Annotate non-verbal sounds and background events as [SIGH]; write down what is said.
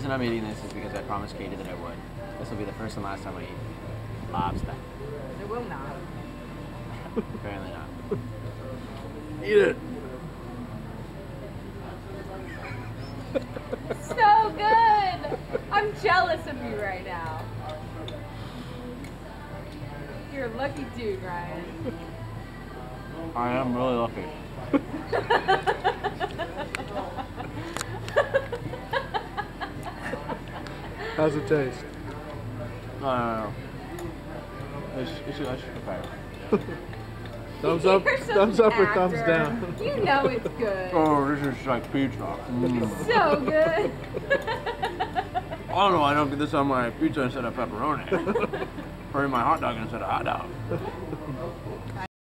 reason I'm eating this is because I promised Katie that I would. This will be the first and last time I eat lobster. It will not. Apparently not. Eat it. So good! I'm jealous of you right now. You're a lucky dude, Ryan. I am really lucky. [LAUGHS] How's it taste? No, no, no. It's, it's, it's okay. [LAUGHS] Thumbs up, You're thumbs an up or thumbs down? [LAUGHS] You know it's good. Oh, this is like pizza. Mm. So good. I don't know. I don't get this on my pizza instead of pepperoni. [LAUGHS] or in my hot dog instead of hot dog.